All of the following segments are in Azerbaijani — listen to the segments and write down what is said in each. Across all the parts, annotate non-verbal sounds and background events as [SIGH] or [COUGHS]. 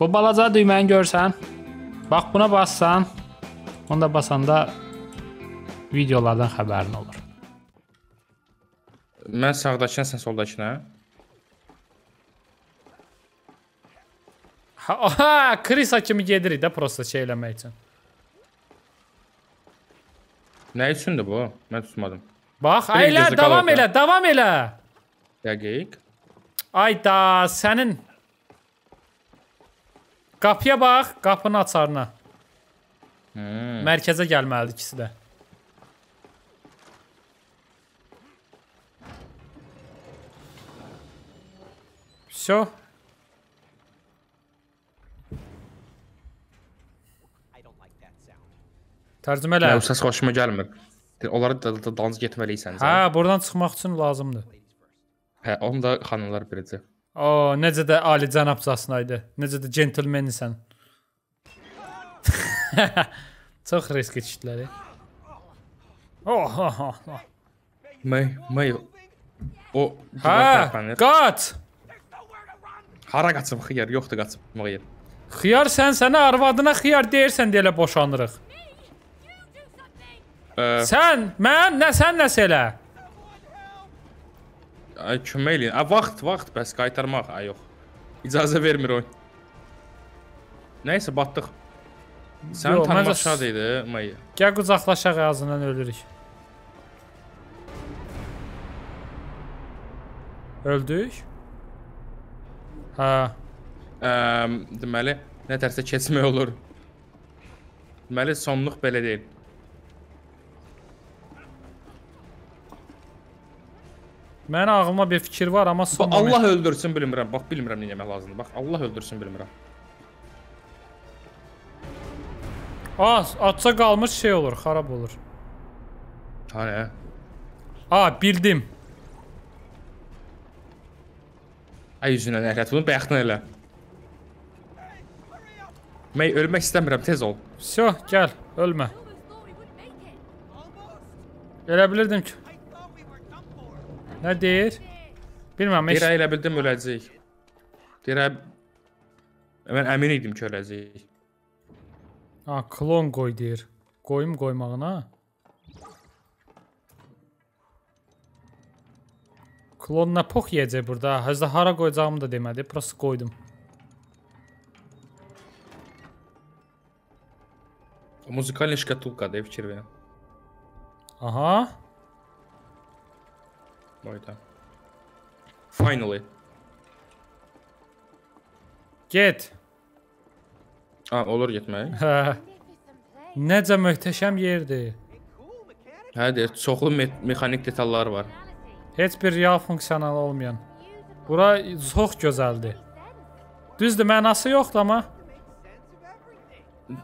Bu balaca düyməni görsən? Bax buna bassan, onda basanda videolardan xəbərin olur. Mən sağdakına, sən soldakına. Ha, aha, Krisa kimi gedirik də prosta şey eləmək üçün. Nə üçündür bu? Mən tutmadım. Bax, Bir elə davam da. elə, davam elə. Dəqiq. Ayda, sənin Qapıya bax, qapının açarına. Hmm. Mərkəzə gəlməlidir ikisi də. Всё. Tərcümə elə. Nə, o səs xoşuma gəlmir. Onları da, da dalınca getməliysən. Hə, Hə. buradan çıxmaq üçün lazımdır. hə, onu da xanımlar biləcək. O, necə də ali cənabcasına idi. Necə də centlmensən. [LAUGHS] Çox risk keçdilər. Oh, ha, ha, ha. May, may. O Hə, qaç. Hara qaçım xiyar, yoxdur qaçmaq yer. Xiyar sən sənə arvadına xiyar deyirsən deyə elə boşanırıq. Ə, Sən, mən, nə sən nəsə elə. Ay kömək eləyin. A vaxt, vaxt bəs qaytarmaq. Ay yox. İcazə vermir oyun. Nəysə batdıq. Sən Yox, tanımaq şad idi, may. Gəl qucaqlaşaq ağzından ölürük. Öldük? Hə. Ə, deməli, nə tərsə keçmək olur. Deməli, sonluq belə deyil. Mənim ağlıma bir fikir var, amma son Allah moment... öldürsün bilmirəm. Bax, bilmirəm nə etmək lazımdır. Bax, Allah öldürsün bilmirəm. Az, atsa qalmış şey olur, xarab olur. Ha, nə? A, bildim. Ay, üzünə nəhrət bunu bayaqdan elə. Məy, ölmək istəmirəm, tez ol. Vsyo, gəl, ölmə. Elə bilirdim ki... Nə deyir? Bilmirəm, heç Deyirə elə bildim öləcəyik. Deyirə mən əmin idim ki, öləcəyik. Ha, klon qoy deyir. Qoyum qoymağına. Klon nə pox yeyəcək burada? Həzdə hara qoyacağımı da demədi. Prosta qoydum. O muzikalni şkatulkadır, fikir verin. Aha. Oyda. Finally. Get. Ha, olur getmək. Hə. Necə möhtəşəm yerdir. Hə, deyir, çoxlu me mexanik detallar var. Heç bir real funksiyanal olmayan. Bura çox gözəldir. Düzdür, mənası yoxdur amma.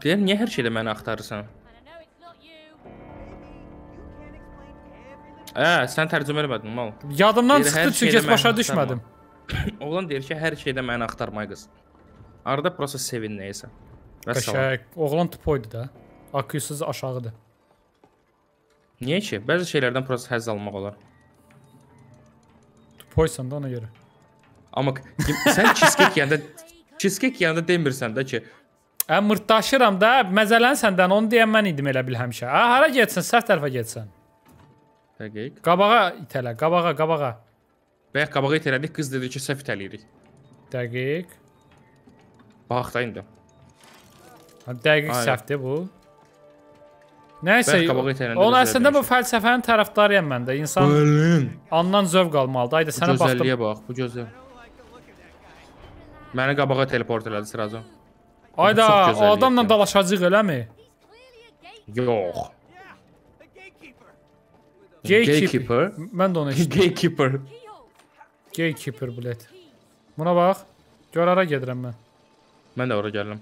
Deyir, niyə hər şeydə məni axtarırsan? Hə, sən tərcümə eləmədin, mal. Yadımdan Deyir, çıxdı çünki heç başa düşmədim. [COUGHS] Oğlan deyir ki, hər şeydə məni axtarmay qız. Arada prosta sevin nəyəsə. Qəşəng. Oğlan tupoydu da. AQ-suz aşağıdır. Niyə ki? Bəzi şeylərdən prosta həzz almaq olar. Tupoysan da ona görə. Amma sən cheesecake yeyəndə cheesecake yeyəndə demirsən də ki, Ə mırtdaşıram da, məzələn səndən onu deyən mən idim elə bil həmişə. Ə hara getsən, səhv tərəfə getsən. Dəqiq. Qabağa itələ, qabağa, qabağa. Bayaq qabağa itələdik, qız dedi ki, səhv itəliyirik. Dəqiq. Bax da indi. Ha, dəqiq Aynen. səhvdir bu. Nəysə, onun də əslində bu fəlsəfənin tərəfdarıyam mən də. İnsan Ölüm. andan zövq almalıdır. Ayda Bu sənə baxdım. gözəlliyə bax, bu gözəl. Məni qabağa teleport elədi sıraca. Ayda o adamla dalaşacağıq eləmi? Yox. Gatekeeper. Gatekeeper. Mən də onu [LAUGHS] eşitdim. Gatekeeper. Gatekeeper bilet. Buna bax. Gör hara gedirəm mən. Mən də ora gəldim.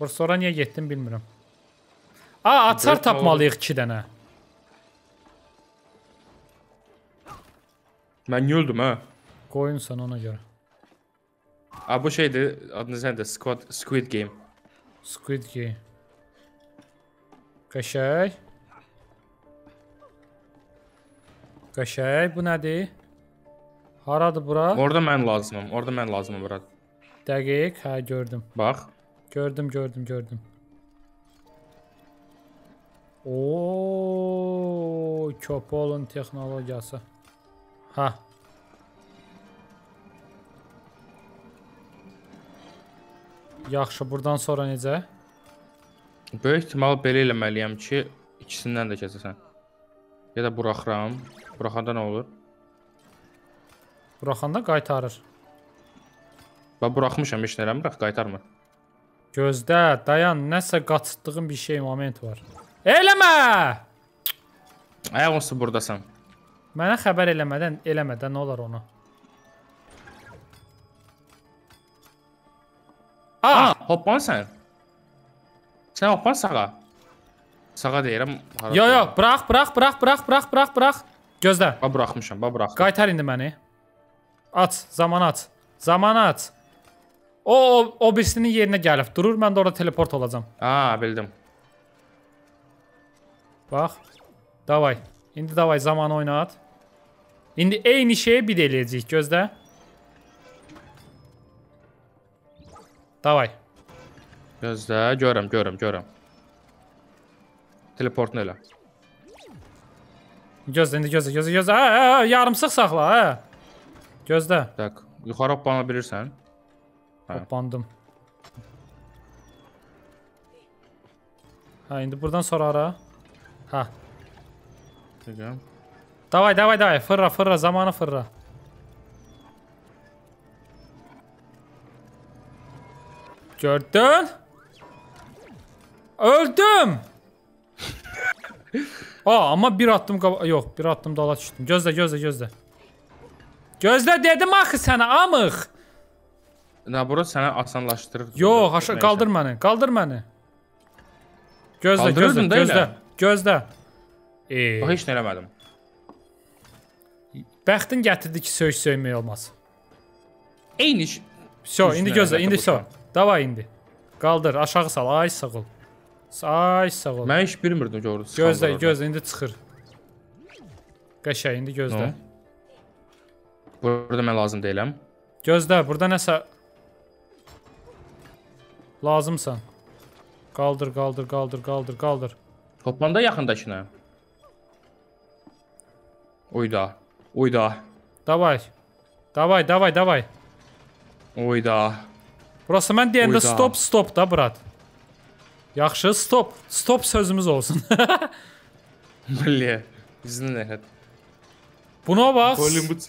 Bur sonra niyə getdim bilmirəm. A, açar Dörd tapmalıyıq 2 dənə. Mən öldüm ha. Qoyunsan ona görə. A bu şeydir, adını sən də Squid Squid Game. Squid Game. Qəşəng. Qəşəng, bu nədir? Haradır bura? Orada mən lazımam. Orada mən lazımam bura. Dəqiq, hə gördüm. Bax. Gördüm, gördüm, gördüm. Oo, Köpolun texnologiyası. Ha. Yaxşı, burdan sonra necə? Böyük ehtimal belə eləməliyəm ki, ikisindən də keçəsən. Ya da buraxıram. Buraxanda nə olur? Buraxanda qaytarır. Bax buraxmışam, heç nə eləmirəm, qaytarmır. Gözdə, dayan, nəsə qaçırdığın bir şey moment var. Eləmə! Ayaq olsa burdasan. Mənə xəbər eləmədən, eləmədən nə olar onu? Ah, hoppan sən. Sən hoppan sağa. Sağa deyirəm. hara Yo yo, deyirəm. burax, burax, burax, burax, burax, burax, burax. Gözlə. Bax buraxmışam, bax burax. Qaytar indi məni. Aç, zaman aç. Zaman aç. O, o, o birisinin yerinə gəlib durur, mən də orada teleport olacam. Aa, bildim. Bax. Davay. İndi davay zamanı oynat. İndi eyni şeyi bir də eləyəcəyik. Gözlə. Davay. Gözlə, görürəm, görürəm, görürəm. Teleportunu elə. Gözlə, indi gözlə, gözlə, gözlə. Hə, hə, hə, yarımsıq saxla, hə. Gözlə. Tak, yuxarı hoppana bilirsən? Hə. Hoppandım. Ha, indi buradan sonra ara. Ha. Deyirəm. Davay, davay, davay. Fırra, fırra, zamanı fırra. Gördün? Öldüm. [LAUGHS] Aa, amma bir addım qaba- yox, bir addım dala düşdüm. Gözlə, gözlə, gözlə. Gözlə dedim axı sənə amıq. Nə bura sənə asanlaşdırır. Yox, aşağı qaldır məni, qaldır məni. Gözlə, gözlə, gözlə. Gözlə. E, Bax heç nə eləmədim. bəxtin gətirdi ki, söyüş söymək olmaz. Eyni iş. So, indi gözlə, indi so. Davay indi. Qaldır, aşağı sal. Ay sağ ol. Ay sağ ol. Mən heç bilmirdim gördüm. Gözlə, gözlə, indi çıxır. Qəşəng, indi gözlə. Nə? Burada mən lazım deyiləm. Gözlə, burada nəsə lazımsan. Qaldır, qaldır, qaldır, qaldır, qaldır. Hoppanda yaxındakına. Oyda. Oyda. Davay. Davay, davay, davay. Oyda. Burası mən deyəndə stop, stop da, brat. Yaxşı, stop. Stop sözümüz olsun. Bilyə. Bizdən nə hət. Buna bax. Hollywood.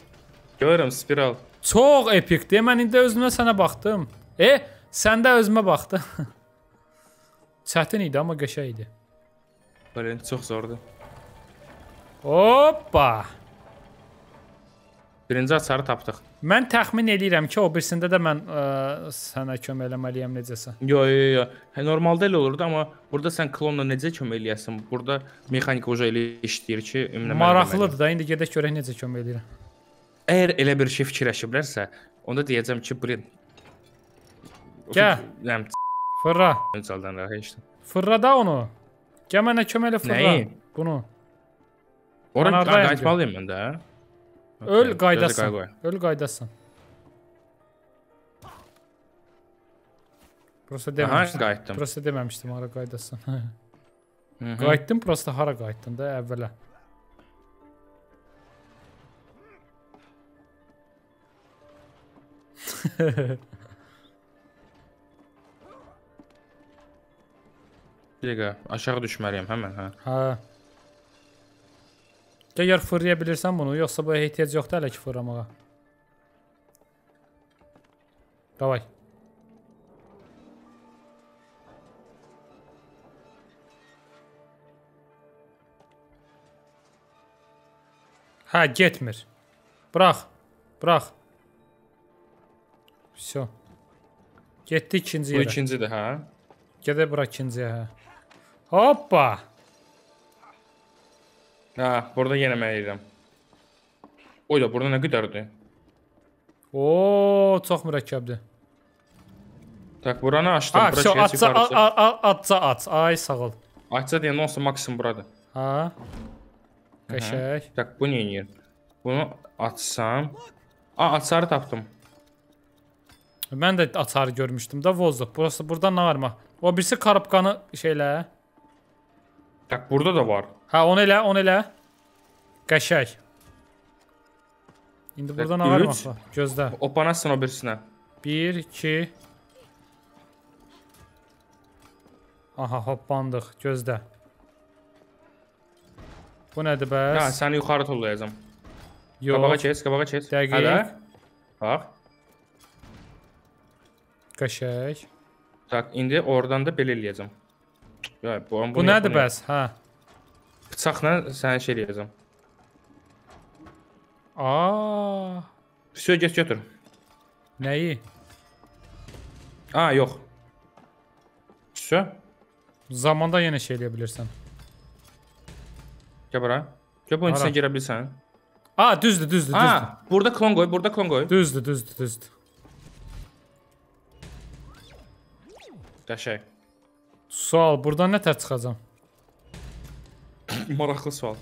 Görürəm spiral. Çox epikdir. Mən indi özümə sənə baxdım. E, sən də özümə baxdın. [LAUGHS] Çətin idi, amma qəşəng idi. Belə çox zordur. Hoppa. Birinci açarı tapdıq. Mən təxmin eləyirəm ki, o birisində də mən ə, sənə kömək eləməliyəm necəsə. Yo yo yo. Hə normalda elə olurdu amma burada sən klonla necə kömək eləyəsən? Burada mexanika uca elə işləyir ki, mən Maraqlıdır da, indi gedək görək necə kömək eləyirəm. Əgər elə bir şey fikirləşiblərsə, onda deyəcəm ki, brin. Gəl. Nəm Fırra. çaldan heç. Fırra da onu. Gəl mənə kömək elə fırra. Nəyi? Bunu. Ora Mən hardayım ki? Də. Öl qaydasan. Öl qaydasan. Prosta deməmişdim. qayıtdım. Prosta deməmişdim hara qaydasan. Qayıtdım, prosta hara qayıtdın da əvvələ. Bir dəqiqə, aşağı düşməliyəm həmən, hə. Hə. Əgər fırlaya bilirsən bunu, yoxsa bu ehtiyac yoxdur hələ ki fırlamağa. Davay. Hə, getmir. Burax. Burax. Всё. Getdi ikinci Bu yerə. ikincidir, hə. Gedək bura ikinciyə. Hə. Hoppa. Ha, burada yenə mən eləyirəm. Oy da, burada nə qədərdir? Oo, çox mürəkkəbdir. Tak, buranı açdım. Ha, şey atsa, atsa, at. Ay, sağ ol. Açsa deyəndə onsa maksimum buradır. Ha. Qəşək. Tak, bu nə eləyir? Bunu açsam. A, açarı tapdım. Mən də açarı görmüşdüm də vozduq. Burası burada nə var mı? O birisi karıbqanı şeylə. Tak, burada da var. Ha onu elə, onu elə. Qəşəng. İndi burada nə var. Gözlə. Opanasın o birisinə. 1 2 Aha, hoppandıq. Gözlə. Bu nədir bəs? Ha, səni yuxarı tullayacağam. Yox. Qabağa keç, qabağa keç. Dəqiq. Hələ. Bax. Qəşəng. Tak, indi oradan da belə eləyəcəm. Ya, bu, Bu nədir bəs? Hə. Bıçaqla səni şey eləyəcəm. Aa! Söy get götür. Nəyi? A, yox. Sö. Zamanda yenə şey eləyə bilirsən. Gəl bura. Gəl bu intisə girə bilirsən. A, düzdür, düzdür, düzdür. A, burada klon qoy, burada klon qoy. Düzdür, düzdür, düzdür. Qəşəng. Sual, burdan nə tər çıxacam? Maraqlı sual.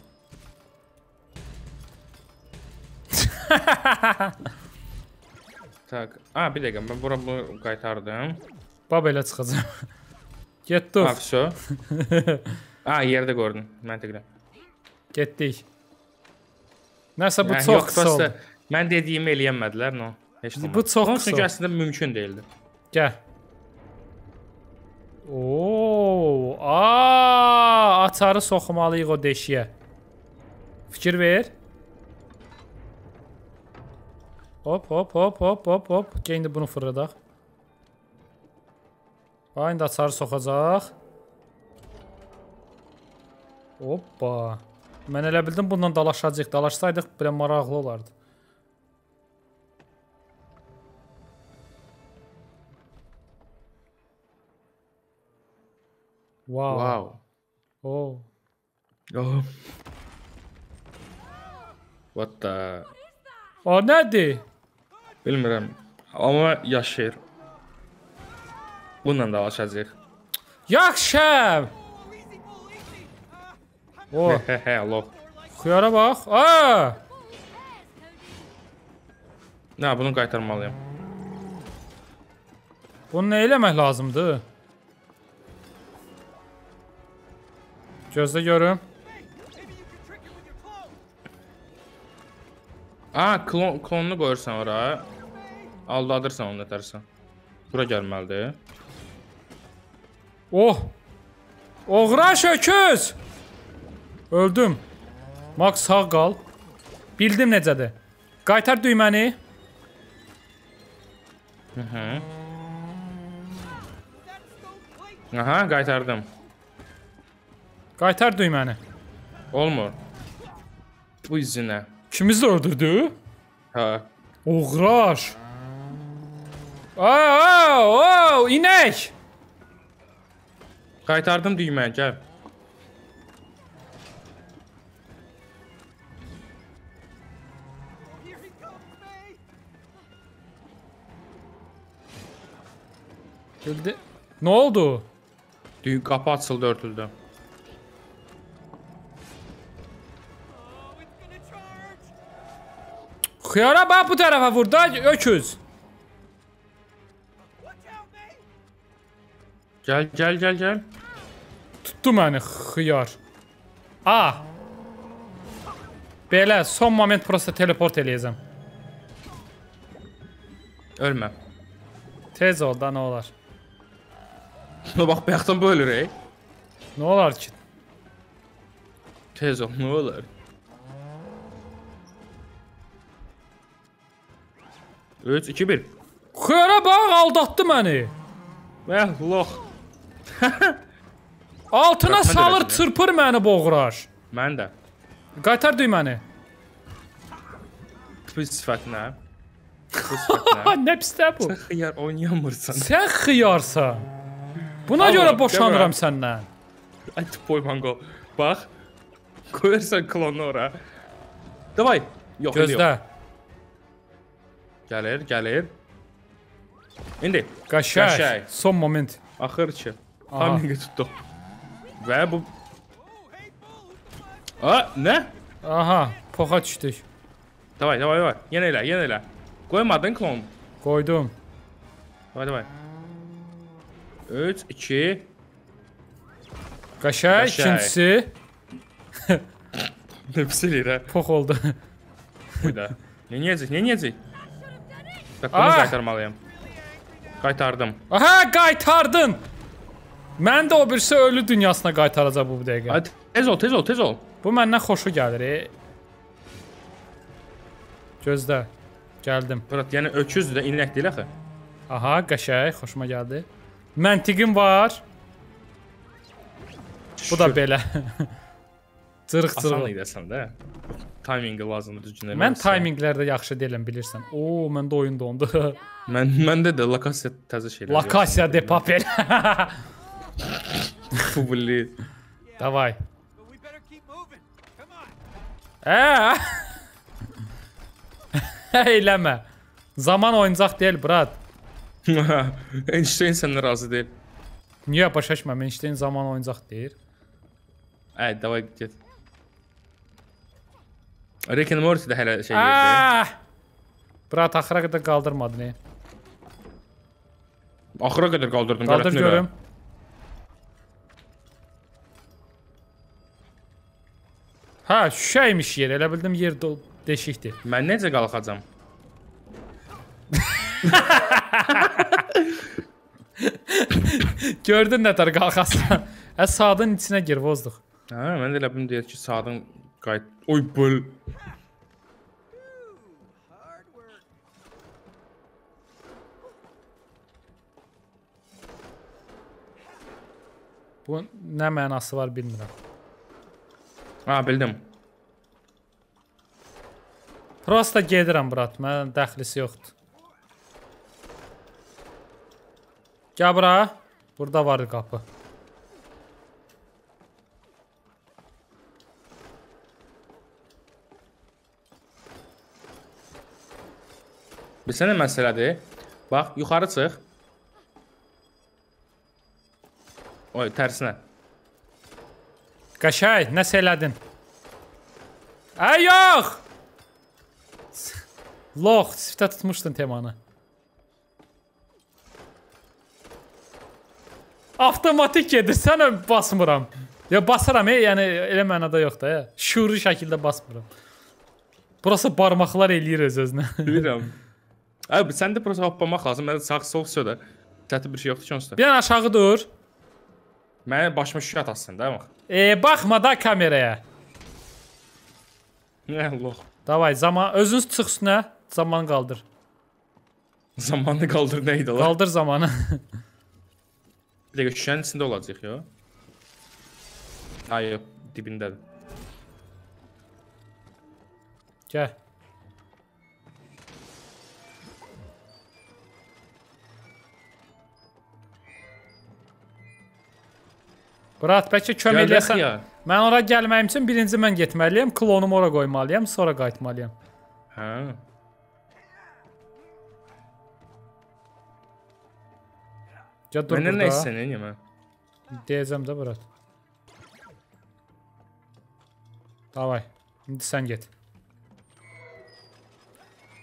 [LAUGHS] tak. Aa, bir dəqiqə, mən bura bunu qaytardım. Bab elə çıxacam. [LAUGHS] Getdik, Aa, все. [LAUGHS] Aa, yerdə gördün. Məntiqli. getdik. Nəsə bu Yəni, çox yox, qısa prosta oldu. Mən dediyimi eləyənmədilər, no. Heç Bu olmaz. çox Onun qısa Çünki oldu. əslində mümkün deyildi. Gəl. Oo, aa, açarı soxmalıyıq o deşiyə. Fikir ver. Hop, hop, hop, hop, hop, hop. Gəl indi bunu fırladaq. Ha, indi açarı soxacaq. Hoppa. Mən elə bildim bundan dalaşacaq. Dalaşsaydıq bir maraqlı olardı. Wow. Wow. Oh. Oh. What the? O nədir? Bilmirəm. Amma yaşayır. Bununla da alışacaq. Yaxşı. O, He he Allah. xiyara bax. Aa! Nə, bunu qaytarmalıyam. Bunu nə eləmək lazımdır? Gözlə görüm. Aa, klon klonunu qoyursan ora. Aldadırsan onu nətərsən. Bura gəlməlidir. Oh! Oğra şöküz! Öldüm. Max sağ qal. Bildim necədir. Qaytar düyməni. Hı -hı. Aha, qaytardım. Qaytar düyməni. Olmur. Bu izinə. Kimizi öldürdü? Ha. Oğraş. Aa, aa, inək. Qaytardım düyməni, gəl. Bildi. Nə oldu? Düy qapı açıldı, örtüldü. Xiyara bax bu tərəfə vur da öküz. Gəl, gəl, gəl, gəl. Tutdu məni xiyar. A. Belə son moment prosta teleport eləyəcəm. Ölmə. Tez ol da nə olar. Şuna bax bayaqdan böyülürük. Nə olar ki? Tez ol, nə olar? 3, 2, 1. Xərə bax, aldatdı məni. Vəh, lox. [LAUGHS] Altına Qatma salır, dərəsini. çırpır məni boğrar. Mən də. Qaytar düy məni. Pis sifətinə. Pis [LAUGHS] sifətinə. nə pisdə bu? Sən xiyar oynayamırsan. Sən xiyarsan. Buna Allah, görə boşanıram səndən. Ay, boy mango. Bax. Qoyarsan klonu ora. Davay. Yox, Gözlə. Yox. Gəlir, gəlir. İndi. Qəşəng. Qəşəng. Son moment. Axır ki. Hamınqı tutdu. Və bu A, nə? Aha, poxa düşdük. Davay, davay, davay. Yenə elə, yenə elə. Qoymadın klon. Qoydum. Davay, davay. 3 2 Qaşay, Qaşay. ikincisi Nefs eləyir hə. pox oldu. Bu da. Nəyəcək? Nəyəcək? Bax bunu qaytarmalıyam. Qaytardım. Aha, qaytardın. Mən də o birisi ölü dünyasına qaytaracaq bu dəqiqə. Hadi tez ol, tez ol, tez ol. Bu məndən xoşu gəlir. E. Gözlə. Gəldim. Murat, yəni öküzdür də, inək deyil axı. Aha, qəşəng, xoşuma gəldi. Məntiqim var. Bu da Şükür. belə. Cırıq asan cırıq. idi əslində. Timingi lazımdır düzgün. Mən timinglərdə yaxşı deyiləm, bilirsən. Oo, məndə oyun dondu. [LAUGHS] Mən məndə də lokasiya təzə şeylər. Lakasiya de papel. [LAUGHS] Publi. Davay. Ə. [LAUGHS] Eyləmə. Zaman oyuncaq deyil, brat. Einstein səndən razı deyil. Niyə başa düşməm? Einstein zaman oyuncaq deyir. Ay, davay get. Rick and Morty də hələ şey. Ah! Brat axıra qədər qaldırmadın. e. Axıra qədər qaldırdım. Qaldır görüm. Ha, şüşəymiş yer. Elə bildim yer deşikdir. Mən necə qalxacam? Gördün nə tər qalxasan. Ə sağdan içinə gir, vozduq. Hə, mən də elə bildim deyir ki, sağdan bul. Hard work. Bu nə mənası var bilmirəm. Ha, bildim. Prosta gedirəm, brat. Mənim dəxlisi yoxdur. Gəl bura. Burada var qapı. Bilsən nə məsələdir? Bax, yuxarı çıx. Oy, tərsinə. Qaşay, nəsə elədin? Ay yox! Lox, siftə tutmuşdun temanı. Avtomatik gedir, sən basmıram. Ya basıram, e, yəni elə mənada yox da, ya. Şuuri şəkildə basmıram. Burası barmaqlar eləyir öz-özünə. Bilirəm. Abi, səndə prosta hoppamaq lazım. Məndə sağ sol södə. Çətin bir şey yoxdur ki onsuz. Bir dənə aşağı dur. Mənə başıma şüşə atasın da, bax. E, baxma da kameraya. Nə Allah. Davay, zaman özünüz çıx üstünə, zaman qaldır. Zamanını qaldır nə idi la? Qaldır zamanı. Bir dəqiqə şüşənin içində olacaq ya. Ay, yox, dibindədir. Gəl. Brat, bəlkə kömək eləyəsən. Mən ora gəlməyim üçün birinci mən getməliyəm, klonumu ora qoymalıyam, sonra qayıtmalıyam. Hə. Gəl dur Məndən nə istəyirsən, nə mən? Deyəcəm də brat. Davay. İndi sən get.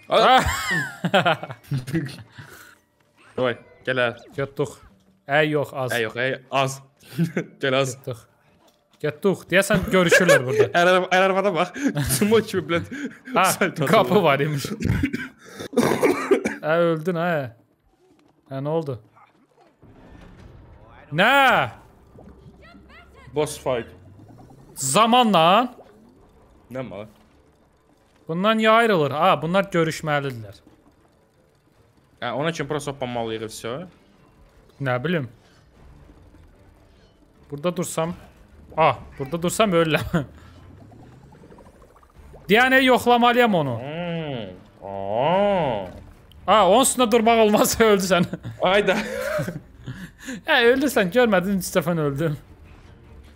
Ah! [LAUGHS] Oy, gəl əl. getdik. Əy yox, az. Ay, yox, ay, az. [LAUGHS] gəl az. Getdik. Getdik. Deyəsən görüşürlər burada. [LAUGHS] Əl araba- əl arabada bax. Sumo kimi blət. Ha, qapı var imiş. Hə, öldün hə. Hə, nə oldu? Nə? Boss fight. Zamanla Nə mal? bundan niyə ayrılır? Ha, bunlar görüşməlidirlər. Hə, ona üçün prosta hoppamalıyıq vəsə. Nə bilim. Burada dursam, ah, burada dursam ölürəm. [LAUGHS] Yəni yoxlamalıyam onu. Hmm. Aa. Ha, onun üstündə durmaq olmaz, [LAUGHS] öldüsən. Ayda. [LAUGHS] Hə, öldürsən, görmədin, üç dəfə öldün.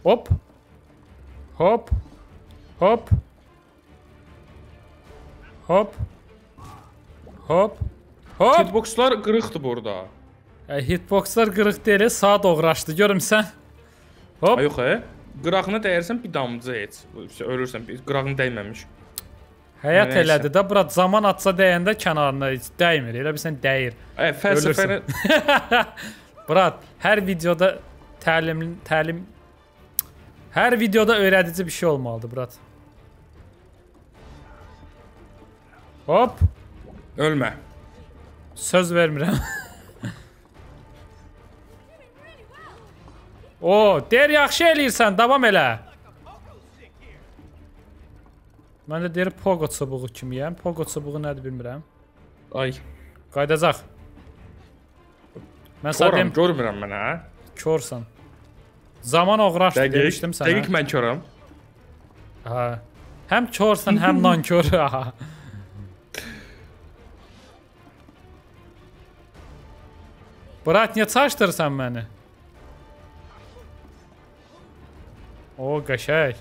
Hop. Hop. Hop. Hop. Hop. Hop. Hitboxlar qırıqdır burada. Hə, hitboxlar qırıq deyil, sağa doğru açdı, görmüsən? Hop. Ay yox, hə? Qırağına dəyərsən bir damcı heç. Ölürsən, qırağına dəyməmiş. Həyat Nəysə. elədi də, bura zaman atsa dəyəndə kənarına heç dəymir. Elə bilsən dəyir. Ay, fəlsəfəni Brat, hər videoda təlim təlim hər videoda öyrədici bir şey olmalıdır, brat. Hop, ölmə. söz vermirəm. O, der yaxşı eləyirsən, davam elə. Mən də deyir pogo çubuğu kimiyəm. Pogo çubuğu nədir bilmirəm. Ay. Qaydacaq. Mən sənə deyim, görmürəm mən hə. korsan. Zaman oğraşdı demişdim sənə. Dəqiq mən koram. Ha. Həm korsan, həm [LAUGHS] nankor. [LAUGHS] Brat, niyə çaşdırırsan məni? O, qəşəng.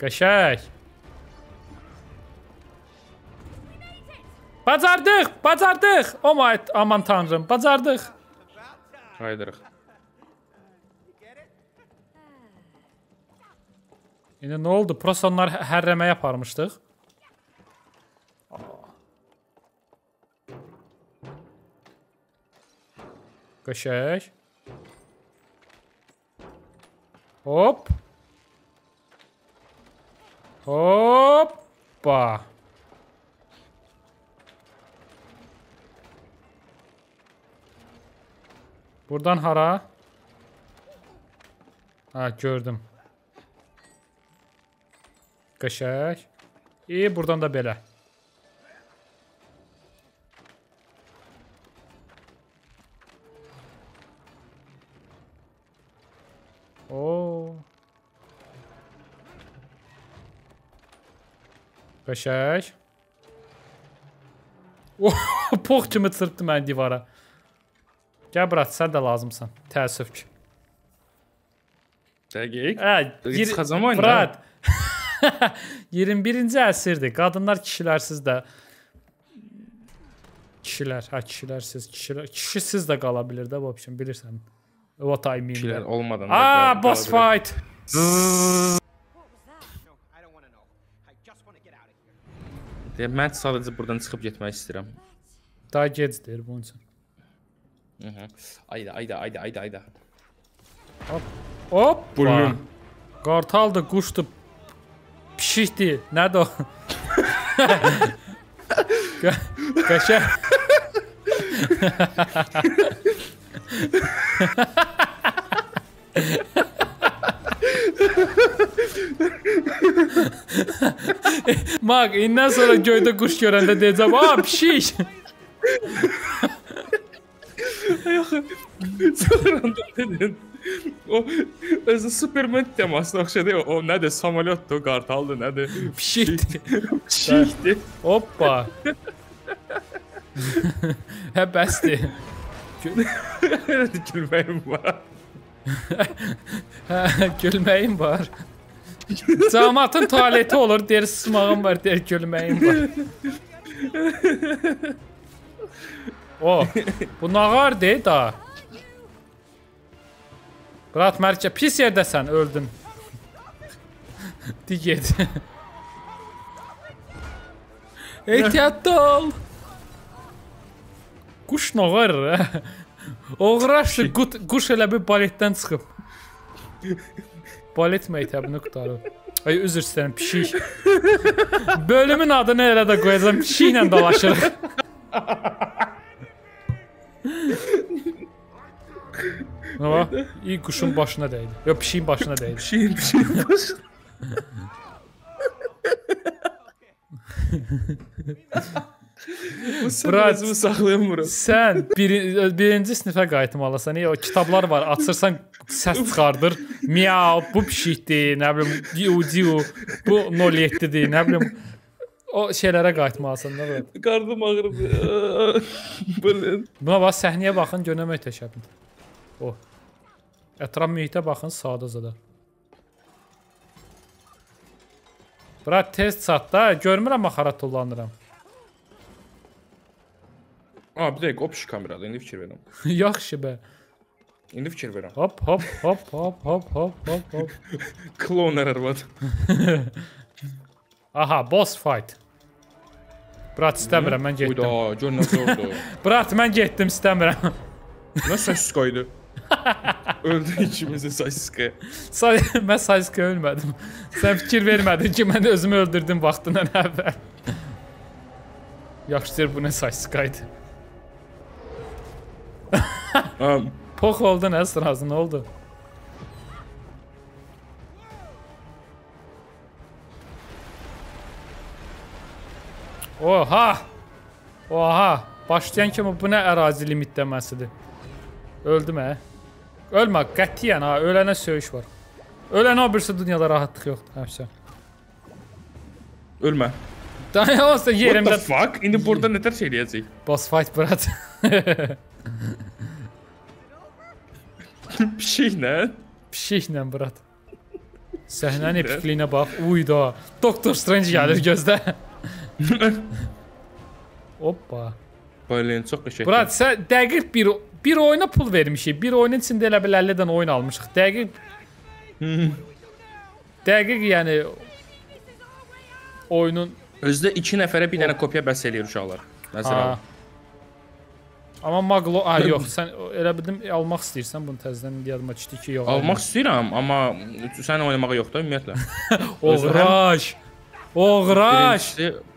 Qəşəng. Bacardıq, bacardıq. Oh my, aman tanrım, bacardıq. Qaydırıq. İndi nə oldu? Prosta onlar hə- hərrəməyə aparmışdıq. Qəşəng. Hop. Hoppa. Buradan hara? Ha, gördüm. Qəşəng. E, buradan da belə. Qəşəng. Oh, pox kimi çırpdı məni divara. Gəl brat, sən də lazımsan. Təəssüf ki. Dəqiq. Hə, çıxacam oyuna. Brat. 21-ci əsrdir. Qadınlar kişilərsiz də kişilər, hə kişilərsiz, kişilər, kişisiz də qala bilər də bu option, bilirsən. What I mean. Kişilər olmadan. qal- boss fight. No, Deyə mən sadəcə buradan çıxıb getmək istəyirəm. Daha gecdir bunun üçün. Mhm. Ayda, ayda, ayda, ayda, ayda. Hop. Bulun. Qartaldı, quşdu. Pişikdi. Nədir o? Qə- Qəşəng. [LAUGHS] [LAUGHS] Maq, indən sonra göydə quş görəndə deyəcəm, "A, pişik." Sonranda dedin. O özü Superman temasına oxşadı. O nədir? Samolyotdur, qartaldır, nədir? Pişikdi. Şeydi. Hoppa. Hə bəsdir. Nədir [LAUGHS] gülməyim var. Hə, gülməyim var. Cəmaatın tualeti olur, deyir sımağım var, deyir gülməyim var. O, bu nağardır da. Brat Mərkə, pis yerdəsən, öldün. Di get. Ehtiyatlı ol. Quş nağarır, hə. Oğraşdı, qut- quş elə bir baletdən çıxıb. Balet məktəbini qutarıb. Ay üzr istəyirəm, pişik. Bölümün adını elə də qoyacağam, pişiklə dolaşırıq. Nə var? İyi quşun başına dəydi. Yox, pişiyin başına dəydi. Şeyin bir şey baş. Bu Brat. sırrımı saxlayamıram. Sən biri, birinci sinifə qayıtmalısan. Ya, o kitablar var, açırsan səs çıxardır. Miau, bu pişikdir, nə bilim, diu diu, bu 07-dir, nə bilim. O şeylərə qayıtmalısan da belə. Qarnım ağrıdı. [LAUGHS] Bilin. Buna bax, səhnəyə baxın, görünə möhtəşəmdir. O. Ətraf mühitə baxın, sağda zada. Bura test çat da, görmürəm axara tullanıram. Aa, bir dəqiqə, o piş kameradır. İndi fikir verirəm. [LAUGHS] Yaxşı bə. İndi fikir verirəm. Hop, hop, hop, hop, hop, hop, hop, hop. Kloner arvad. Aha, boss fight. Brat istəmirəm, mən getdim. Uyda, gör nə zordur. Brat, mən getdim, istəmirəm. Nə saçskaydı? Öldü ikimiz də saçskaya. Say mən Sayska ölmədim. Sən fikir vermədin ki, mən özümü öldürdüm vaxtından əvvəl. Yaxşıdır, bu nə Sayskaydı. Um, Pox oldu nə sırası, nə oldu? Oha! Oha! Başlayan kimi bu nə ərazi limitləməsidir? Öldüm hə? Ölmə, qətiyyən ha, ölənə söyüş var. Ölənə o birisi dünyada rahatlıq yoxdur, həmişə. ölmə. Dayanırsa What the yerimdə fuck? İndi burada nətər şey eləyəcək? boss fight brat. [LAUGHS] [LAUGHS] Pişiklə. Pişiklə brat. Səhnənin epikliyinə bax. Uyda. Doktor Strange gəlir gözdə. Hoppa. Blin, çox qəşəng. Brat sən dəqiq bir bir oyuna pul vermişik. Bir oyunun içində elə bil 50 dənə oyun almışıq. Dəqiq Dəqiq yəni oyunun Özdə 2 nəfərə bir dənə kopya bəs eləyir uşaqlar. Məsələn. Amma Maglo, a [LAUGHS] yox, sən elə bildim almaq istəyirsən bunu təzədən yadıma düşdü ki, yox. Almaq istəyirəm, amma sən oynamağa yox da ümumiyyətlə. [LAUGHS] Oğraş. Oğraş.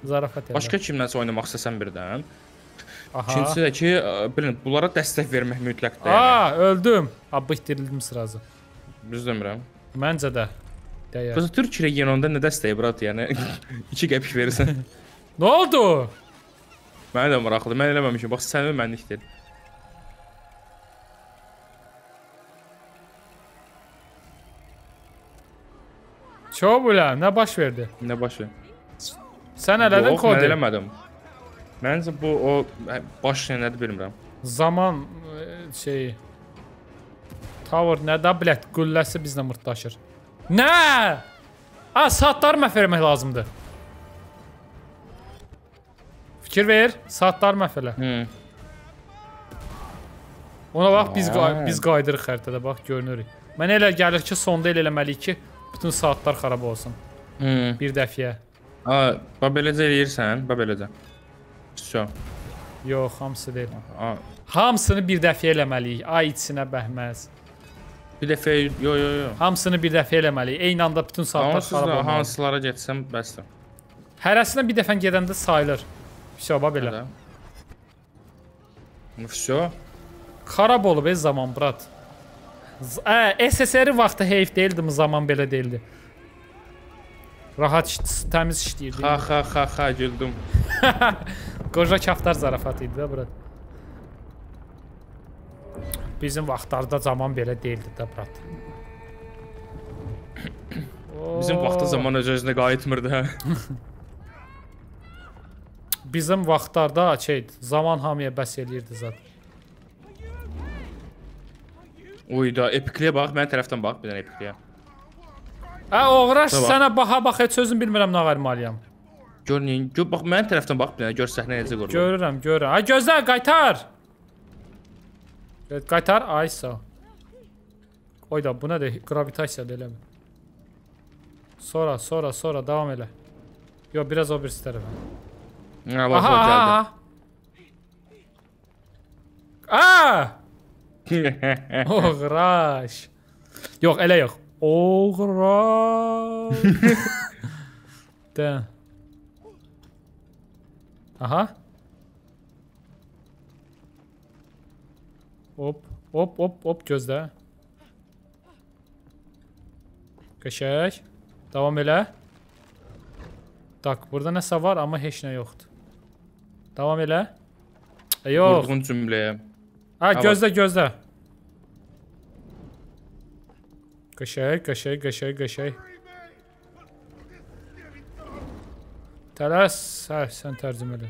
Zarafat elə. başqa kimlənsə oynamaq istəsən birdən. Aha. İkincisi də ki, ə, bilin, bunlara dəstək vermək mütləqdir. Aa, öldüm. Abi itirildim sırası. Düz demirəm. Məncə də. Dəyər. Qız Türk regionunda nə dəstəyi brat, yəni [LAUGHS] 2 qəpik verirsən. Nə oldu? Mənə də maraqlıdır. Mən eləməmişəm. Bax sən mənlikdir. Ço bula, nə baş verdi? Nə başı? Sən elədin Yox, mən kodu. eləmədim. Məncə bu o ə, baş nədir bilmirəm. Zaman e, şey Tower nə da blət qülləsi bizlə mırtdaşır. Nə? A, saatlar məhv etmək lazımdır. Fikir ver, saatlar məhv elə. Ona bax biz qay biz qaydırıq xəritədə bax görünürük. Mənə elə gəlir ki, sonda elə eləməliyik ki, bütün saatlar xarab olsun Hı. bir dəfəyə. A, bax beləcə eləyirsən, bax beləcə. Şo. Yox, hamısı deyil. A, Hamısını bir dəfə eləməliyik. Ay içinə bəhməz. bir dəfə yo yo yo. Hamısını bir dəfə eləməliyik. Eyni anda bütün saatlar xarab olmalı. hansılara getsəm bəsdir. Hərəsinə bir dəfə gedəndə sayılır. Şoba belə. Vsyo. Xarab olub ey zaman brat. Ə, SSR vaxtı heyf deyildimi zaman belə deyildi. Rahat təmiz işləyirdi. Ha ha ha ha güldüm. [LAUGHS] Qoca kaftar zarafat idi də brat. Bizim vaxtlarda zaman belə deyildi də brat. Bizim vaxtı zaman öz özünə qayıtmırdı hə. [LAUGHS] bizim vaxtlarda şey zaman hamıya bəs eləyirdi zət. Uyda epikliyə bax, mənim tərəfdən bax, bir dənə epikliyə. Ə oğraş Tamam. sənə baxa bax heç sözün bilmirəm nə verməliyəm. Gör neyin, gör bax mənim tərəfdən bax, bir dənə gör səhnə necə qurulur. Görürəm, görürəm. Ay gözlə, qaytar. Qaytar. Ay sağ. Oy da bu nədir? Gravitasiyadır elə. bil. Sonra, sonra, sonra davam elə. Yo, biraz o birisi tərəfə. Ha, bax, Aha, aha. aha. Aa! [LAUGHS] Oğraş. Yox, elə yox. Oğraş. [LAUGHS] De. Aha. Hop, hop, hop, hop gözlə. Qəşəng. Davam elə. Tak, burada nəsə var, amma heç nə yoxdur. Davam elə. E, yox. Vurduğun cümləyə. Ha bak. gözlə gözlə. Qəşəng, qəşəng, qəşəng, qəşəng. Tələs, hə, sən tərcümə elə.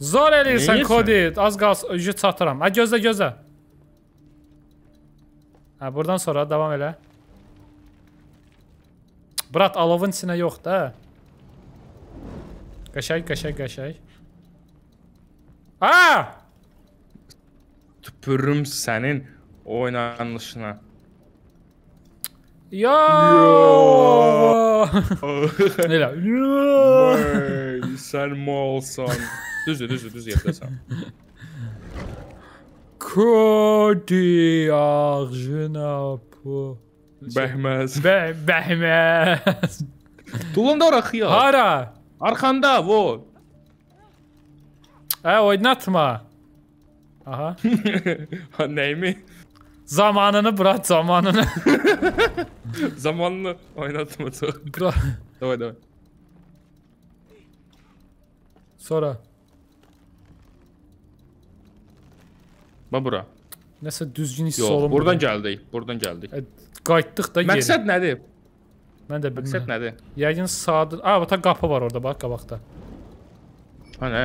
Zor eləyirsən? Kodi, az qals, ucu çatıram. Ha gözlə, gözlə. Hə, buradan sonra davam elə. Brat, alovun içinə yox da. Qəşəng, qəşəng, qəşəng. Aa! Tüpürüm sənin oynanışına. Yo! Elə. Vay, sən malsan. Düzdür, düzdür, düz yerdəsən. Kodi ağzına bu. Bəhməz. Bə bəhməz. Tulun da ora xiyar. Hara? Arkanda, vo. Hə, oynatma. Aha. Ha, nəyimi? Zamanını bırak zamanını. Zamanını oynatma çox. Bırak. Davay, davay. Sonra Bax bura. nəsə düzgün hiss Yox, olunmur. buradan gəldik. Buradan gəldik. Qayıtdıq da geri. Məqsəd nədir? Mən də Məqsəd bilmirəm. nədir? Yəqin sağda. A, bata qapı var orada bax qabaqda. Ha, nə?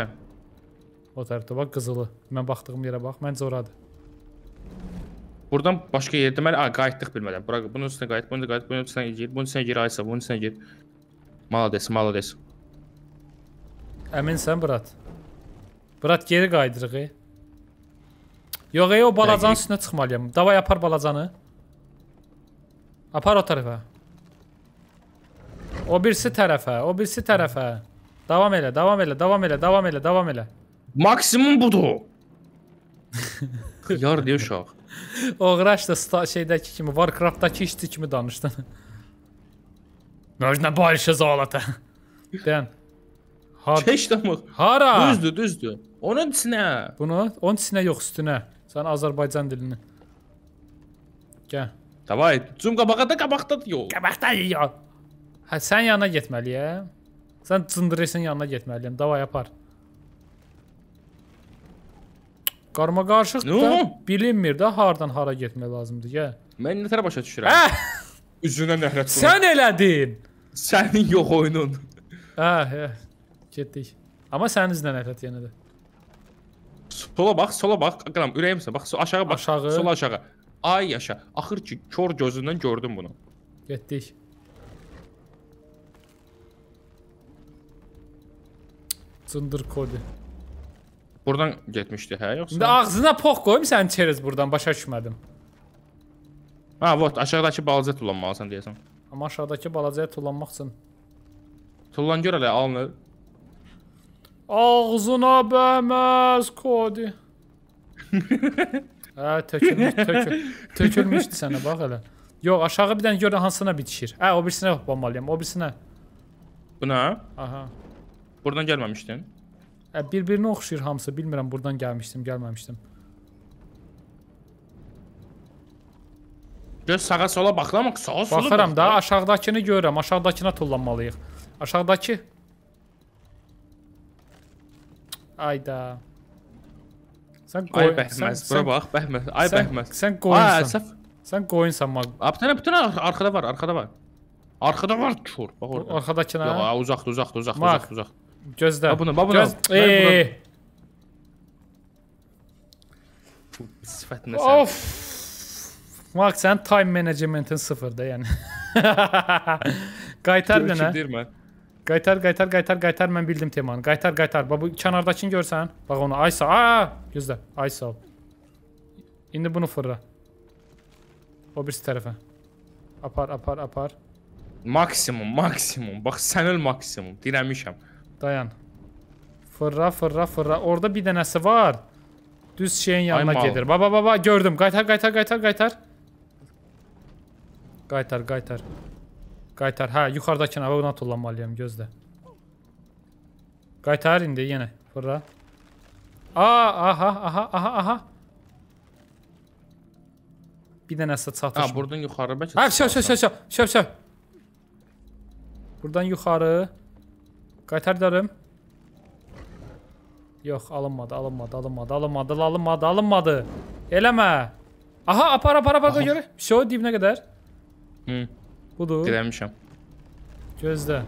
O tərəfdə bax qızılı. Mən baxdığım yerə bax. Məncə oradır. Buradan başqa yer deməli, a, qayıtdıq bilmədən. Bura bunun üstünə qayıt, bunu da qayıt, bunun üstünə gir, bunun üstünə gir, aysa, bunun üstünə gir. Malades, malades. Əminsən Brat? Brat geri qayıdırıq. E? Yox, e, o balacanın üstünə çıxmalıyam. Davay apar balacanı. Apar o tərəfə. O birisi tərəfə, o birisi tərəfə. Davam elə, davam elə, davam elə, davam elə, davam elə. Maksimum budur. [LAUGHS] Yar deyə uşaq. Oğraş da şeydəki kimi, Warcraftdakı işçi kimi danışdın. [LAUGHS] Möjnə barışa zalata. Dən. Har Çeşdəmə. Hara? Düzdür, düzdür. Onun içinə. Bunu, onun içinə yox, üstünə. Sən Azərbaycan dilini. Gəl. Davay, cum qabağa da qabaqda yox. Qabaqda yox. Hə sən yanına getməliyəm. Sən cındırırsın yanına getməliyəm. Davay apar. Qarma qarışıq da bilinmir də hardan hara getmək lazımdır. Gəl. Mən nə tərə başa düşürəm? Hə, Üzünə nəhrət. sən elədin. sənin yox oyunun. Hə, hə. Getdik. Amma sənin üzünə nəfət yenə də. Sola bax, sola bax. Qıram, ürəyimsə bax, aşağı bax. Aşağı. Sola aşağı. Ay yaşa. Axır ki, kör gözündən gördüm bunu. Getdik. Cındır kodi. Buradan getmişdi, hə, yoxsa? İndi ağzına pox qoyum sən çerez burdan başa düşmədim. Ha, vot, aşağıdakı balaca tullanmalısan deyəsən. Amma aşağıdakı balacaya tullanmaq üçün Tullan gör hələ alnı. Ağzına bəməz kodi. [LAUGHS] hə, tökülmüş, tökül. Tökülmüşdü sənə bax elə. Yox, aşağı bir dənə gör hansına bitişir. Hə, o birisinə baxmalıyam. O birisinə. Buna? Aha. Buradan gəlməmişdin. Hə, bir-birinə oxşayır hamısı. Bilmirəm burdan gəlmişdim, gəlməmişdim. Göz sağa sola baxlamaq, sağa sola. Baxıram bax da, aşağıdakını görürəm. Aşağıdakına tullanmalıyıq. Aşağıdakı Ayda. Sən Ay qoy. bəhməz, bura bax, bəhməz. Ay sən, bəhməz. sən Ay, qoyunsan. səhv. Sən qoyunsan maq. Aptana bütün arkada var, arkada var. Arkada var kör. Bax orada. Arxadakına. Yox, ha, uzaqda, uzaqda, uzaqda, Bax. uzaqda, uzaqda. Gözlə. Bax bunu, bax bunu. Göz... Mən bunu- Ey, Sifətinə sən. of. Maq sən time managementin sıfırda yəni. qaytar [LAUGHS] Gör mənə. kim deyir mən. Qaytar, qaytar, qaytar, qaytar. Mən bildim temanı. Qaytar, qaytar. Bax bu kənardakını görsən. Bax onu. Aysa. Aa, gözlə. Aysa. ol. İndi bunu fırla. O birisi tərəfə. Apar, apar, apar. Maksimum, maksimum. Bax sən öl maksimum. Dirəmişəm. Dayan. Fırra, fırra, fırra. Orada bir dənəsi var. Düz şeyin yanına mal. gedir. Baba, baba, gördüm. Qaytar, qaytar, qaytar. Qaytar, qaytar. Qaytar. Hə, yuxarıdakına və ona tullanmalıyam, gözlə. Qaytar indi yenə. Fırra. Aa, aha, aha, aha, aha. Bir dənəsi Ha, çatışmır. buradan yuxarı bəlkə. Ha, şöv, şöv, şöv, şöv, şöv, şöv. Buradan yuxarı. Qaytardarım. Yox, alınmadı, alınmadı, alınmadı, alınmadı, alınmadı, alınmadı. Eləmə. Aha, apar, apar, apar, da görək. Şöv dibinə qədər. Hı, Budur. dirəmişəm. Gözlə.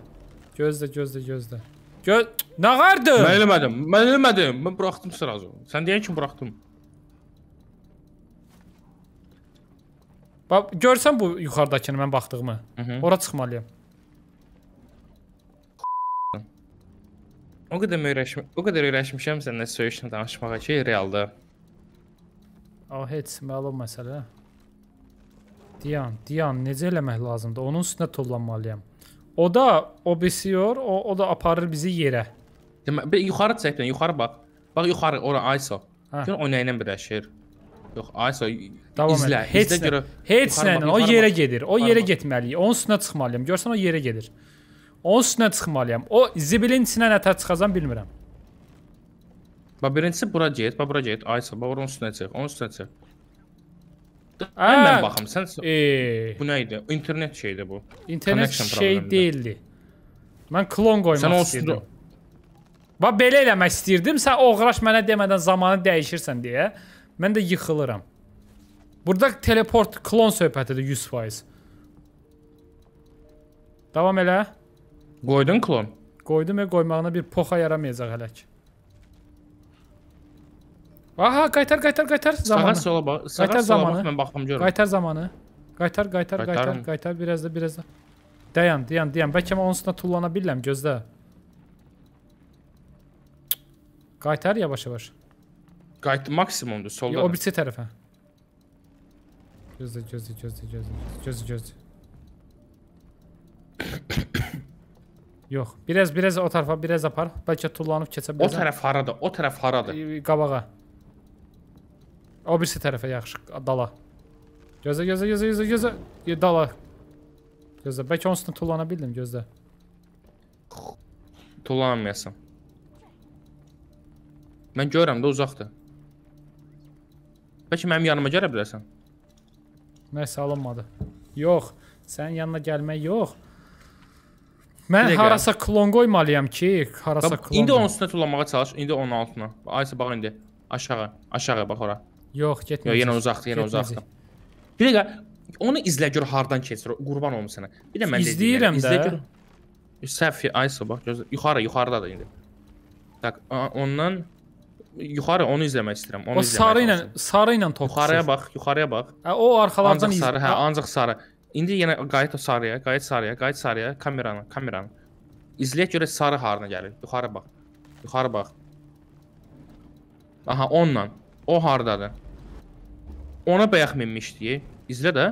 Gözlə, gözlə, gözlə. Gö Nə qardı? Mən eləmədim. Mən eləmədim. Mən buraxdım sırası. Sən deyən kimi buraxdım. Bax, görsən bu yuxarıdakını mən baxdığımı? Mhm. Ora çıxmalıyam. O qədər öyrəşm o qədər öyrəşmişəm səninlə söyüşlə danışmağa ki, realda. O heç məlum məsələ. Diyan, Diyan necə eləmək lazımdır? Onun üstünə tullanmalıyam. O da o bisiyor, o, o da aparır bizi yerə. Demə, bir yuxarı çək, bir yuxarı bax. Bax yuxarı, ora ISO. Gör o nə ilə birləşir. Yox, ISO Davam izlə. Heç izlə nə, görə. heç nə, o yerə bax. gedir. O yerə getməliyik. Onun üstünə çıxmalıyam. Görsən o yerə gedir. Onun üstünə çıxmalıyam. O zibilin içinə nətər çıxacam bilmirəm. Bax birincisi bura get, bax bura get. ISO, bax onun üstünə çıx, onun üstünə çıx. Hə. Mən baxım, sən E, bu nə idi? İnternet şeydi bu. internet Connection şey deyildi. Mən klon qoymaq istəyirdim. Bax belə eləmək istirdim. Sən oğraş mənə demədən zamanı dəyişirsən deyə. Mən də yıxılıram. Burada teleport klon söhbətidir 100%. Davam elə. Qoydun klon. Qoydum və qoymağına bir poxa yaramayacaq hələ ki. Aha, qaytar, qaytar, qaytar Sağa zamanı. sola bax, sağa Qaytar sola zamanı. bax, mən baxım görüm. Qaytar zamanı. Qaytar, qaytar, qaytar, Qaytarım. qaytar, biraz da, biraz da. Dayan, dayan, dayan. Bəlkə mən onun üstünə tullana bilirəm, gözlə. Qaytar yavaş-yavaş. Qayıt maksimumdur, solda. o birisi tərəfə. Gözlə, gözlə, gözlə, gözlə. Gözlə, gözlə. Yox, biraz biraz o tərəfə, biraz apar. Bəlkə tullanıb keçə O bilərsən. tərəf haradır? O tərəf haradır? Qabağa. O birisi tərəfə yaxşı dala. Gözlə, gözlə, gözlə, gözlə, gözlə. Dala. Gözlə, bəlkə üstünə tullana bildim, gözlə. Tullanmayasan. Mən görürəm də uzaqdır. Bəlkə mənim yanıma gələ bilərsən? Nəsə alınmadı. Yox, sənin yanına gəlmək yox. Mən Bir dəqiqə. harasa klon qoymalıyam ki, harasa Bax, klon. indi onun üstünə tullanmağa çalış, indi onun altına. Aysə bax indi. Aşağı, aşağı bax ora. Yox, Yo, getməyəcək. yenə uzaqdır, yenə uzaqdır. Bir dəqiqə, onu izlə gör hardan keçir. Qurban olum sənə. Bir də mən İzləyirəm yerə, izlə də. gör. Səhv, aysə bax, gözlə. Yuxarı, yuxarıdadır indi. Tak, ondan yuxarı onu izləmək istəyirəm. Onu O sarı ilə sarı ilə toxuşur. Yuxarıya bax, yuxarıya bax. Hə, o arxalardan Ancaq sarı, hə, izlə- ancaq sarı. İndi yenə qayıt o sarıya, qayıt sarıya, qayıt sarıya, kameranı, kameranı. İzləyək görə sarı harına gəlir. Yuxarı bax. Yuxarı bax. Aha, onunla. O hardadır? Ona bayaq minmişdik. İzlə də.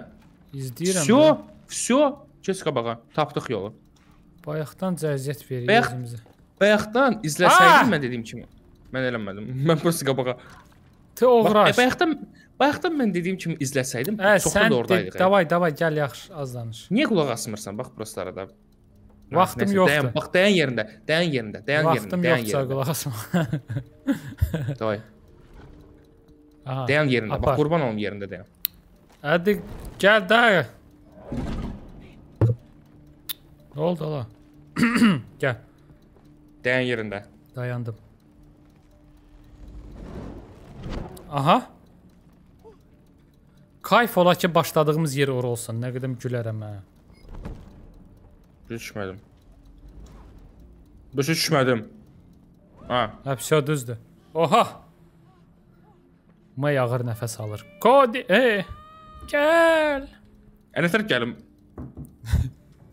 İzləyirəm. Всё, də. всё. Keç qabağa. Tapdıq yolu. Bayaqdan cəziyyət verir Bayaq- özümüzə. Bayaqdan izləsəydim Ah! mən dediyim kimi. Mən eləmədim. [LAUGHS] Mən prosta qabağa. Te Bax, oğraş. e, bayaqdan bayaqdan mən dediyim kimi izləsəydim, Hə, çoxdan da e. davay, davay, gəl yaxşı az danış. Niyə qulaq asmırsan? Bax prosta arada. Hə, Vaxtım nəysə, yoxdur. Dayan, bax dayan yerində, dayan yerində, dayan Vaxtım yerində, dayan yoxsa yerində. qulaq asma. [LAUGHS] Davay, Aha. dayan yerində. apar. Bax qurban olum yerində dayan. Hadi gəl də. Nə oldu ala? [CLEARS THROAT] gəl. Dayan yerində. Dayandım. Aha. Kayf ola ki, başladığımız yer ora olsun. Nə qədəm gülərəm hə. Düşmədim. Başa düşmədim. Hə. Hə, vəsə düzdür. Oha! May ağır nəfəs alır. Kodi, e, gəl. Ələtər gəlim.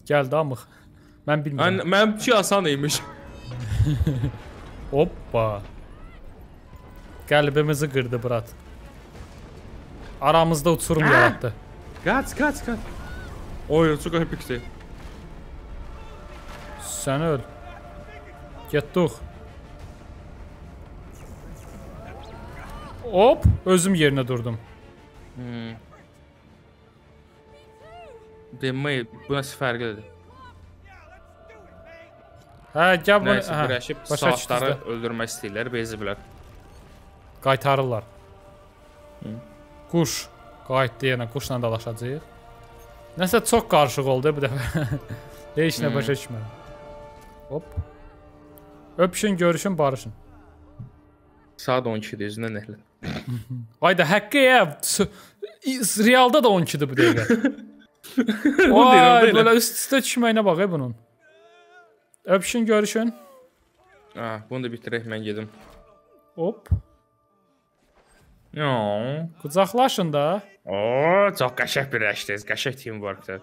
gəl damıq. Mən bilmirəm. Mən mənim ki asan imiş. Hoppa. Qəlbimizi qırdı brat. Aramızda uçurum yaratdı. Qaç, qaç, qaç. Oy, çox epikdir. Sən öl. Getdik. Hop, özüm yerinə durdum. Demək, bu nəsə fərqlidir. Hə, gəl bunu. Nəsə Hə, birləşib başa saatları düşdünüz də. öldürmək istəyirlər, beziblər. Qaytarırlar. Quş qayıtdı yenə, quşla dalaşacağıq. Nəsə çox qarışıq oldu bu dəfə. Heç nə başa düşmədim. Hop. Öpüşün, görüşün, barışın. Saat 12-dir, üzündən nəhlə. Ayda haqqı ya. Realda da 12-dir bu dəqiqə. [LAUGHS] Vay, belə üst-üstə düşməyinə bax ey bunun. Öpüşün, görüşün. Ha, bunu da bitirək, mən gedim. Hop. Yo. Qucaqlaşın da. Oo, çox qəşəng birləşdiniz. Qəşəng teamworkdur.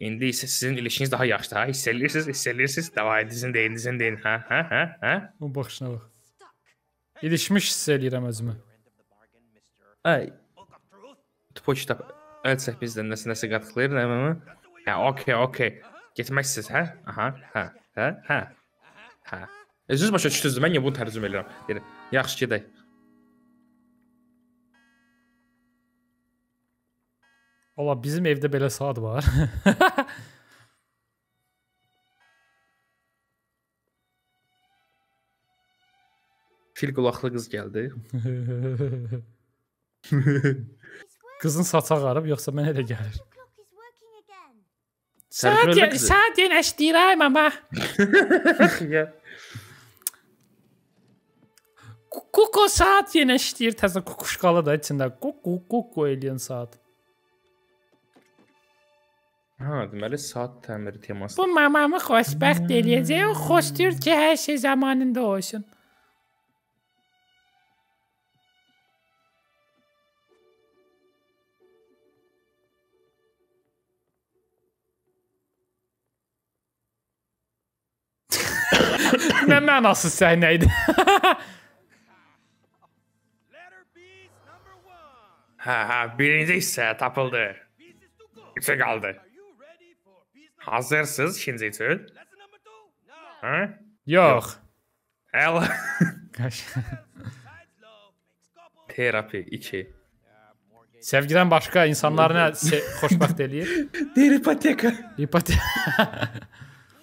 İndi isə sizin ilişkiniz daha yaxşıdır. Ha, hiss edirsiniz, hiss edirsiniz. Davay, dizin deyin, dizin deyin. Hə, hə, hə, hə. O baxışına bax. İlişmiş hiss eləyirəm özümü. Ay. Poçta əl çək bizdən nəsə nəsə qatlayır, nə mi? Hə, okey, okey. Getmək istəyirsiniz, hə? Aha, hə, hə, hə. Hə. Özünüz başa düşdünüz, mən niyə bunu tərcümə edirəm? Deyirəm, yaxşı gedək. Ola bizim evdə belə saat var. [LAUGHS] Fil qulaqlı qız gəldi. [LAUGHS] Qızın saçı ağarıb yoxsa mənə elə gəlir? saat yenə işləyirəm amma. [LAUGHS] Kuku saat yenə işləyir, təzə kukuşkalı da içində. Kuku kuku eləyən saat. Ha, deməli saat təmiri teması. Bu mamamı xoşbəxt eləyəcək. O xoşdur ki, hər şey zamanında olsun. [LAUGHS] Nə mənasız səhnə idi? [LAUGHS] Hə, hə, birinci hissə tapıldı. Üçə qaldı. Hazırsınız ikinci üçün? Hə? Yox. Couple. Terapi 2. Sevgidən başqa insanları nə xoşbəxt eləyir? [LAUGHS] Deyir ipoteka. İpotek.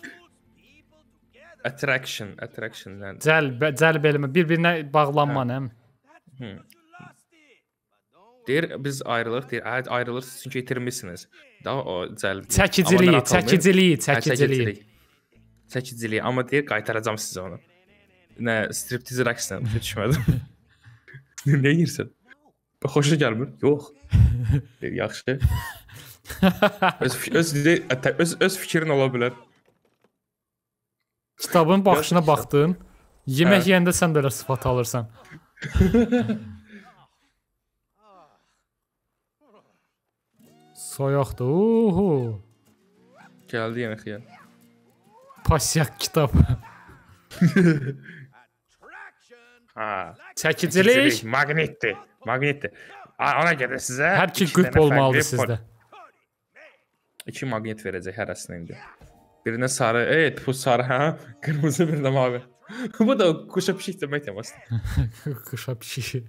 People together. Attraction, attraction. Cəlb, cəlb elmə, bir-birinə bağlanma nə? Deyir biz ayrılıq, deyir "Ay, ayrılırsınız çünki itirmisiniz. Daha o cəlb. Çəkiciliyi, Hə, çəkiciliyi. Çəkiciliyi. Amma deyir qaytaracam sizə onu. Nə striptiz rəqslə başa düşmədim. [LAUGHS] Nə yeyirsən? Xoşuna gəlmir? Yox. Deyir, yaxşı. öz öz öz öz fikrin ola bilər. Kitabın baxışına baxdın. Yemək Hə. yeyəndə sən belə sifat alırsan. [LAUGHS] Soyuqdur. Uhu. Gəldi yenə xiyal. Pasiyak kitab. [LAUGHS] Ha. Çəkicilik. Maqnitdir. Maqnitdir. Ona görə sizə Hər iki qütb olmalıdır sizdə. İki maqnit verəcək hərəsinə indi. Birinə sarı, evet, bu sarı, hə? Qırmızı, [LAUGHS] bir də mavi. [LAUGHS] bu da quşa pişik demək temasıdır. Qışa pişişi.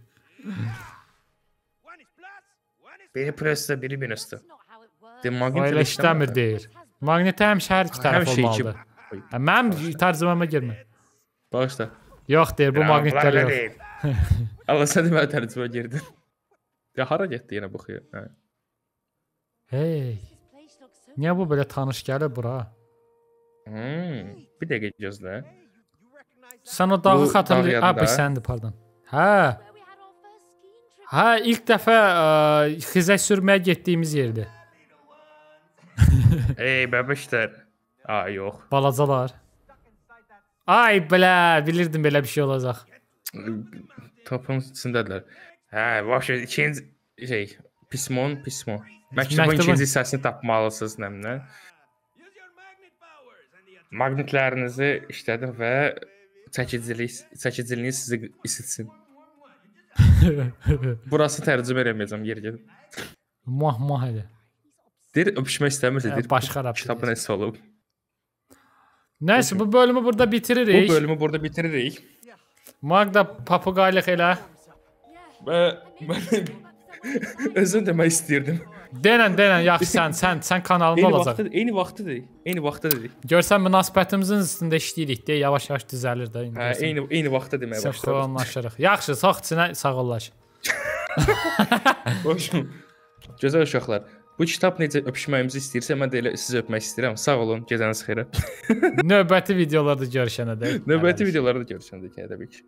Biri plusda, biri works. De O maqnit elə işləmir deyir. Maqnitə həmişə hər iki tərəf iki- olmalıdır. Hə, Mənim tərcüməmə girmə. Bağışla. Yox deyir, bu maqnitlər yox. [LAUGHS] Allah sən demə tərcümə girdin. Ya hara getdi yenə bu xiyar? Hə. Hey, niyə bu belə tanış gəlir bura? Hmm, bir dəqiqə gözlə. Sən o dağı Bu xatırlayır. dağ Ha, bu yadında. səndir, pardon. Hə, hə, ilk dəfə ə, xizək sürməyə getdiyimiz yerdir. [LAUGHS] Ey bəbişlər. Ay yox. Balacalar. Ay bilə, bilirdim belə bir şey olacaq. Topun içindədirlər. Hə, vəbşə ikinci şey, pismon, pismo. Məktubun ikinci hissəsini tapmalısınız nəmlə. Use your magnet powers and the Maqnitlərinizi işlədin və çəkicilik, çəkiciliyi sizi isitsin. Burası tərcümə eləməyəcəm yer gedib. Muah muah elə. Deyir öpüşmək istəmirsə Hə, deyir. başqa rəb kitabın əsas olub. Nəysə, bu bölümü burada Bu bitiririk. bölümü burada bitiririk. Magda papuqaylıq elə. Və mən [LAUGHS] özüm demək istirdim. Denən, denən, yaxşı sən, sən, sən kanalında Eyni olacaq. vaxtda, eyni vaxtıdır. Eyni vaxtıdır. Görsən münasibətimizin üstündə işləyirik deyə yavaş-yavaş düzəlir də indi. Hə, eyni eyni vaxtda deməyə Sən başladım. anlaşırıq. Yaxşı, sağ içinə sağollaş. [LAUGHS] Gözəl uşaqlar. Bu kitab necə öpüşməyimizi istəyirsə, mən də elə sizi öpmək istəyirəm. Sağ olun, gecəniz xeyrə. [LAUGHS] [LAUGHS] Növbəti videolarda görüşənədək. Növbəti videolarda görüşəndə təbii ki.